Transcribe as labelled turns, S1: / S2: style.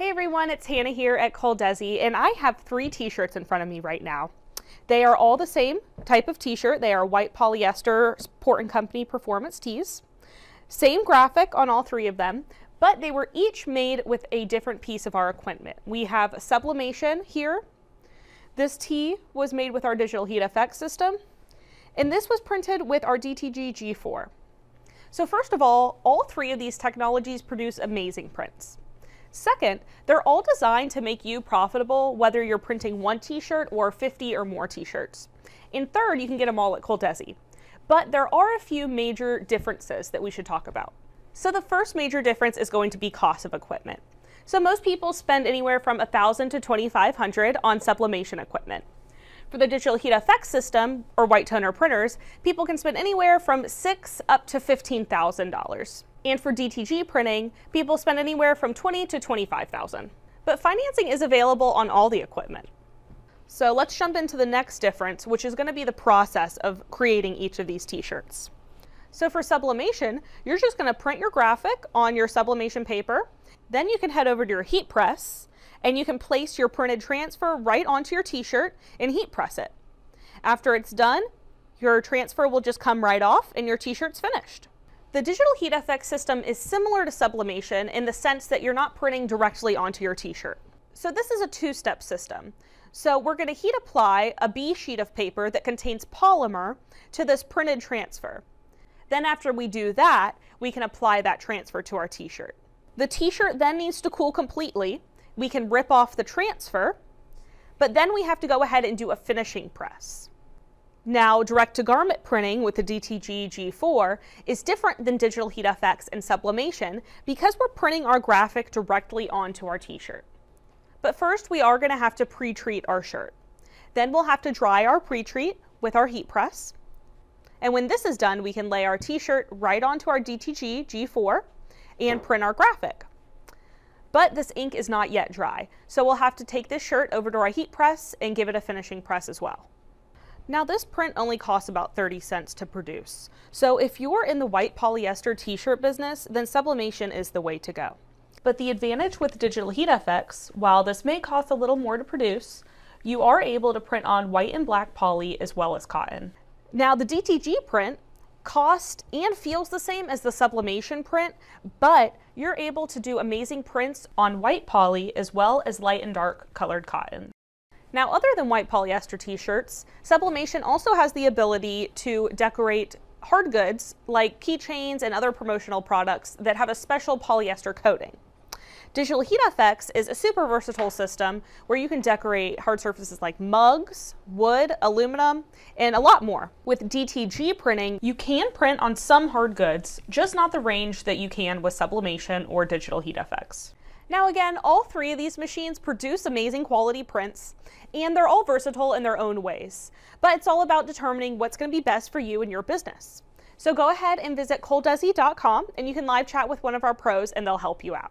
S1: Hey everyone, it's Hannah here at Coldesi, and I have three t-shirts in front of me right now. They are all the same type of t-shirt. They are white polyester Port & Company performance tees. Same graphic on all three of them, but they were each made with a different piece of our equipment. We have sublimation here. This tee was made with our DigitalHeat FX system, and this was printed with our DTG G4. So first of all, all three of these technologies produce amazing prints. Second, they're all designed to make you profitable whether you're printing one t-shirt or 50 or more t-shirts. And third, you can get them all at Coldesi. But there are a few major differences that we should talk about. So the first major difference is going to be cost of equipment. So most people spend anywhere from 1000 to 2500 on sublimation equipment. For the DigitalHeat FX system or white toner printers, people can spend anywhere from six up to $15,000. And for DTG printing, people spend anywhere from 20 to 25,000. But financing is available on all the equipment. So let's jump into the next difference, which is going to be the process of creating each of these t-shirts. So for sublimation, you're just going to print your graphic on your sublimation paper. Then you can head over to your heat press and you can place your printed transfer right onto your t-shirt and heat press it. After it's done, your transfer will just come right off and your t-shirt's finished. The DigitalHeat FX system is similar to sublimation in the sense that you're not printing directly onto your t-shirt. So this is a two-step system. So we're going to heat apply a B sheet of paper that contains polymer to this printed transfer. Then after we do that, we can apply that transfer to our t-shirt. The t-shirt then needs to cool completely. We can rip off the transfer, but then we have to go ahead and do a finishing press. Now, direct to garment printing with the DTG G4 is different than DigitalHeat FX and sublimation because we're printing our graphic directly onto our t-shirt. But first, we are going to have to pre-treat our shirt. Then we'll have to dry our pre-treat with our heat press. And when this is done, we can lay our t-shirt right onto our DTG G4 and print our graphic. But this ink is not yet dry, so we'll have to take this shirt over to our heat press and give it a finishing press as well. Now this print only costs about 30 cents to produce. So if you're in the white polyester t-shirt business, then sublimation is the way to go. But the advantage with DigitalHeat FX, while this may cost a little more to produce, you are able to print on white and black poly as well as cotton. Now the DTG print cost and feels the same as the sublimation print, but you're able to do amazing prints on white poly as well as light and dark colored cotton. Now, other than white polyester t-shirts, sublimation also has the ability to decorate hard goods like keychains and other promotional products that have a special polyester coating. DigitalHeat FX is a super versatile system where you can decorate hard surfaces like mugs, wood, aluminum, and a lot more. With DTG printing, you can print on some hard goods, just not the range that you can with sublimation or DigitalHeat FX. Now again, all three of these machines produce amazing quality prints, and they're all versatile in their own ways. But it's all about determining what's going to be best for you and your business. So go ahead and visit coldesi.com and you can live chat with one of our pros and they'll help you out.